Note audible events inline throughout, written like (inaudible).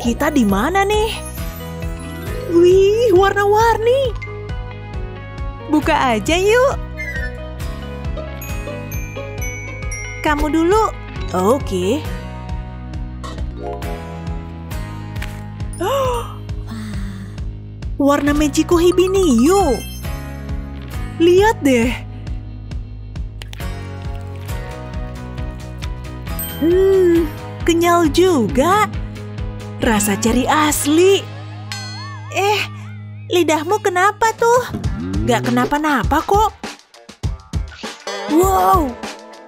kita di mana nih? Wih, warna-warni. Buka aja yuk. Kamu dulu. Oke. (gasps) Warna Magico Hibiniu. Lihat deh. Hmm, kenyal juga. Rasa ceri asli. Eh, lidahmu kenapa tuh? Gak kenapa-napa kok. Wow,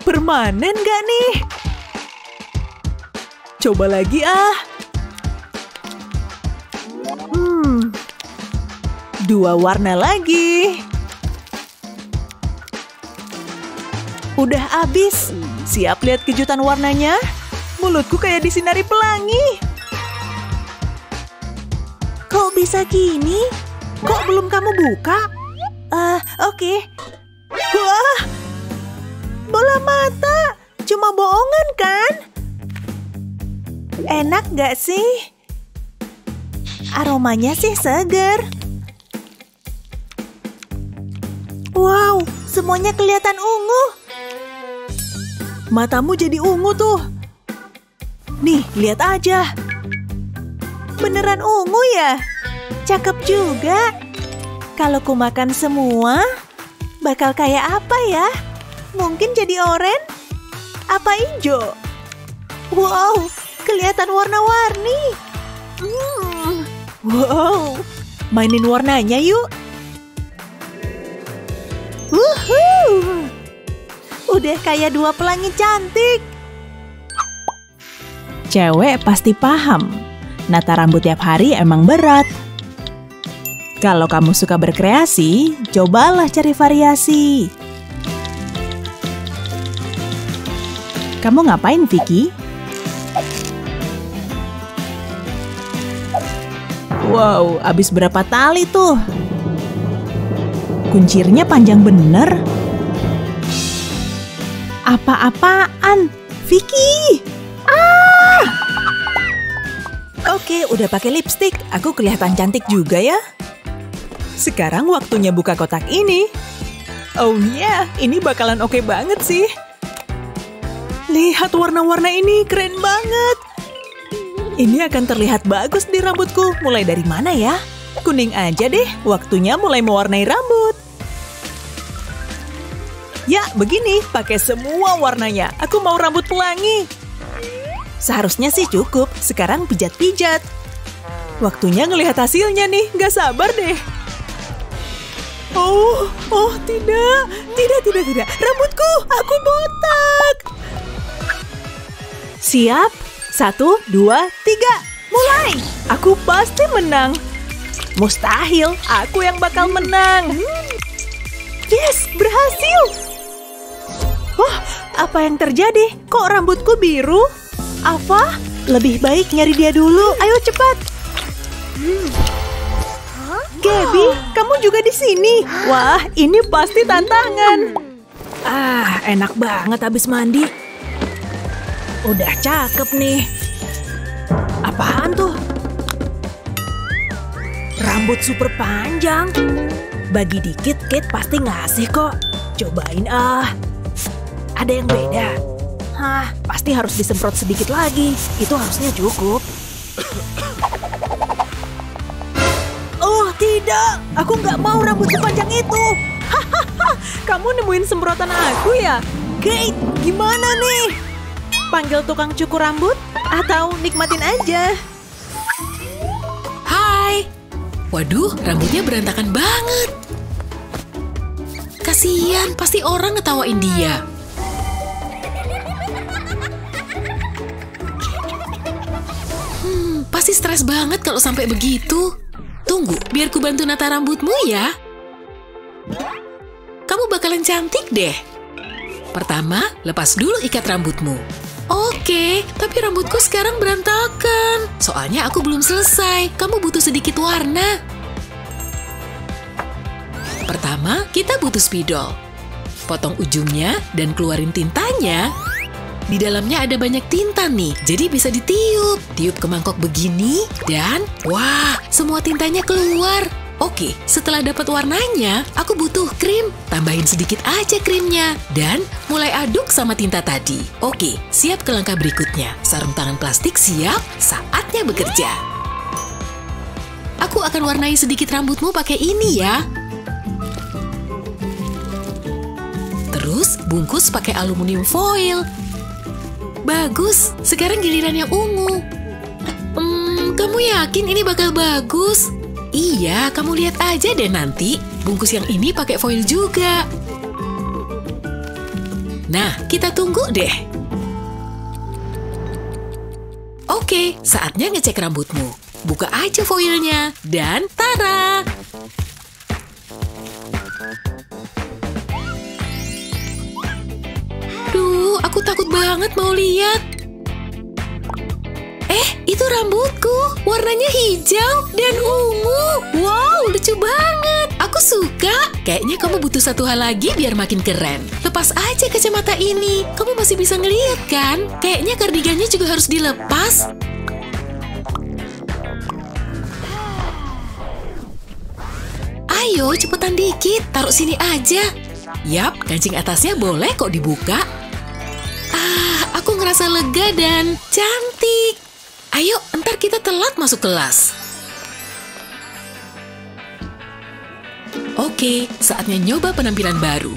permanen gak nih? Coba lagi ah. Hmm, dua warna lagi. Udah habis. Siap lihat kejutan warnanya? Mulutku kayak disinari pelangi. Bisa gini? Kok belum kamu buka? Ah, uh, oke. Okay. Wah, bola mata. Cuma bohongan kan? Enak gak sih? Aromanya sih seger. Wow, semuanya kelihatan ungu. Matamu jadi ungu tuh. Nih, lihat aja. Beneran ungu ya? Cakep juga. Kalau ku makan semua, bakal kayak apa ya? Mungkin jadi oren? Apa hijau? Wow, kelihatan warna-warni. Hmm. Wow, mainin warnanya yuk. Wuhuu. Udah kayak dua pelangi cantik. Cewek pasti paham. Nata rambut tiap hari emang berat. Kalau kamu suka berkreasi, cobalah cari variasi. Kamu ngapain, Vicky? Wow, abis berapa tali tuh? Kuncirnya panjang bener. Apa-apaan? Vicky! Ah! Oke, udah pakai lipstick. Aku kelihatan cantik juga ya. Sekarang waktunya buka kotak ini. Oh yeah, ini bakalan oke okay banget sih. Lihat warna-warna ini, keren banget. Ini akan terlihat bagus di rambutku. Mulai dari mana ya? Kuning aja deh, waktunya mulai mewarnai rambut. Ya, begini, pakai semua warnanya. Aku mau rambut pelangi. Seharusnya sih cukup, sekarang pijat-pijat. Waktunya ngelihat hasilnya nih, gak sabar deh. Oh, oh tidak, tidak, tidak, tidak. Rambutku, aku botak. Siap? Satu, dua, tiga. Mulai! Aku pasti menang. Mustahil, aku yang bakal menang. Yes, berhasil! Wah, apa yang terjadi? Kok rambutku biru? Ava, lebih baik nyari dia dulu. Ayo cepat. Hmm. Gaby, kamu juga di sini. Wah, ini pasti tantangan. Ah, enak banget habis mandi. Udah cakep nih. Apaan tuh? Rambut super panjang. Bagi dikit, Kate pasti ngasih kok. Cobain ah. Ada yang beda. Hah, pasti harus disemprot sedikit lagi. Itu harusnya cukup. Tidak. Aku nggak mau rambut sepanjang itu. Hahaha, kamu nemuin semprotan aku ya? Kate, gimana nih? Panggil tukang cukur rambut atau nikmatin aja? Hai. Waduh, rambutnya berantakan banget. Kasian, pasti orang ngetawain dia. Hmm, pasti stres banget kalau sampai begitu. Tunggu, biar ku bantu nata rambutmu ya. Kamu bakalan cantik deh. Pertama, lepas dulu ikat rambutmu. Oke, tapi rambutku sekarang berantakan. Soalnya aku belum selesai. Kamu butuh sedikit warna. Pertama, kita butuh spidol. Potong ujungnya dan keluarin tintanya. Di dalamnya ada banyak tinta nih, jadi bisa ditiup. Tiup ke mangkok begini, dan wah, semua tintanya keluar. Oke, setelah dapat warnanya, aku butuh krim. Tambahin sedikit aja krimnya. Dan mulai aduk sama tinta tadi. Oke, siap ke langkah berikutnya. Sarung tangan plastik siap, saatnya bekerja. Aku akan warnai sedikit rambutmu pakai ini ya. Terus bungkus pakai aluminium foil. Bagus, sekarang giliran yang ungu. Hmm, kamu yakin ini bakal bagus? Iya, kamu lihat aja deh nanti. Bungkus yang ini pakai foil juga. Nah, kita tunggu deh. Oke, saatnya ngecek rambutmu. Buka aja foilnya, dan tara! Takut banget mau lihat. Eh, itu rambutku. Warnanya hijau dan ungu. Wow, lucu banget. Aku suka. Kayaknya kamu butuh satu hal lagi biar makin keren. Lepas aja kacamata ini. Kamu masih bisa ngeliat kan? Kayaknya kardigannya juga harus dilepas. Ayo, cepetan dikit. Taruh sini aja. Yap, kancing atasnya boleh kok dibuka. Ah, aku ngerasa lega dan cantik. Ayo, ntar kita telat masuk kelas. Oke, saatnya nyoba penampilan baru.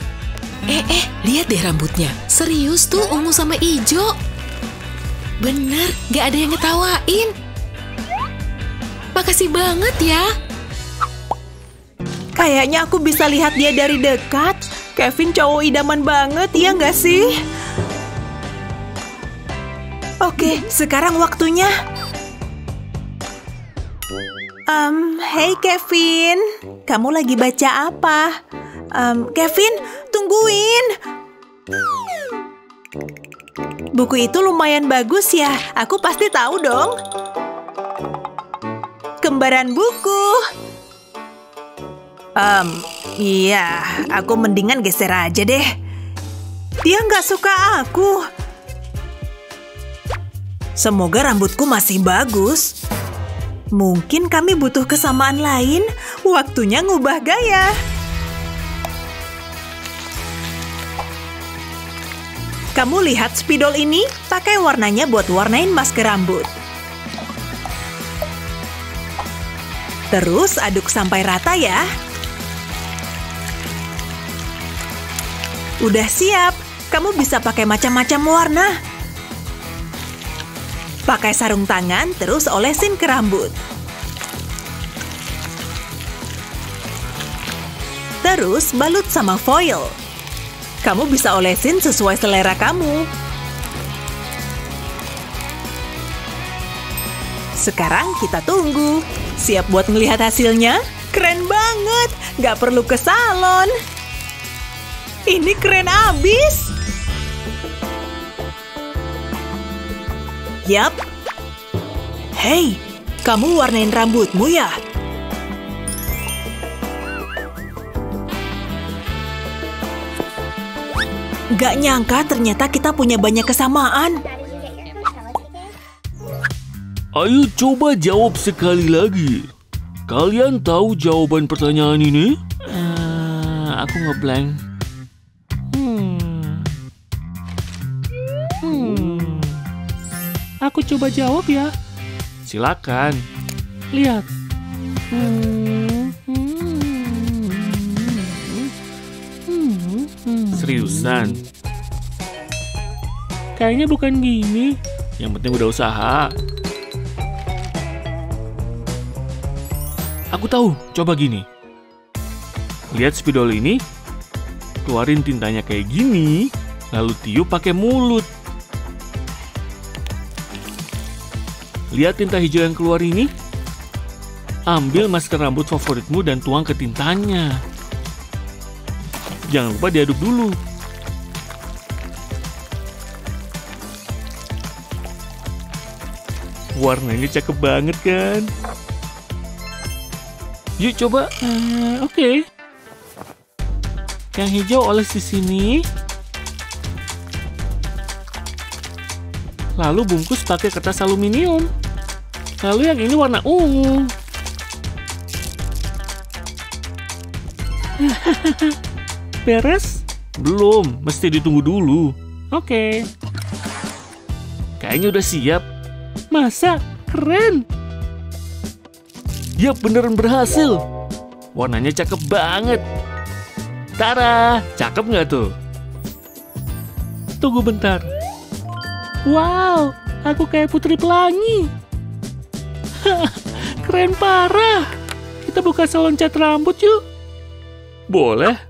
Eh, eh, lihat deh rambutnya. Serius tuh ungu sama ijo. Bener, gak ada yang ngetawain. Makasih banget ya. Kayaknya aku bisa lihat dia dari dekat. Kevin cowok idaman banget, ya nggak sih? Oke, sekarang waktunya. Um, hey Kevin, kamu lagi baca apa? Um, Kevin, tungguin. Buku itu lumayan bagus ya. Aku pasti tahu dong. Kembaran buku. Um, iya, aku mendingan geser aja deh. Dia nggak suka aku. Semoga rambutku masih bagus. Mungkin kami butuh kesamaan lain. Waktunya ngubah gaya. Kamu lihat spidol ini? Pakai warnanya buat warnain masker rambut. Terus aduk sampai rata ya. Udah siap. Kamu bisa pakai macam-macam warna. Pakai sarung tangan, terus olesin ke rambut. Terus balut sama foil. Kamu bisa olesin sesuai selera kamu. Sekarang kita tunggu. Siap buat ngelihat hasilnya? Keren banget! Gak perlu ke salon. Ini keren abis! Yap. Hei, kamu warnain rambutmu ya? Gak nyangka ternyata kita punya banyak kesamaan. Ayo coba jawab sekali lagi. Kalian tahu jawaban pertanyaan ini? Eh, aku ngeblank. Hmm. Hmm. Aku coba jawab ya. Silakan. Lihat. Hmm. Hmm. Hmm. Seriusan. Kayaknya bukan gini. Yang penting udah usaha. Aku tahu, coba gini. Lihat spidol ini. Keluarin tintanya kayak gini, lalu tiup pakai mulut. Lihat tinta hijau yang keluar ini? Ambil masker rambut favoritmu dan tuang ke tintanya. Jangan lupa diaduk dulu. Warnanya cakep banget kan? Yuk coba. Eh, Oke. Yang hijau oles di sini. Lalu bungkus pakai kertas aluminium. Lalu yang ini warna ungu. (laughs) Beres? Belum, mesti ditunggu dulu. Oke. Kayaknya udah siap. Masa? Keren. Yap, beneran berhasil. Warnanya cakep banget. Tara, cakep nggak tuh? Tunggu bentar. Wow, aku kayak putri pelangi. (laughs) Keren parah. Kita buka salon cat rambut yuk. Boleh.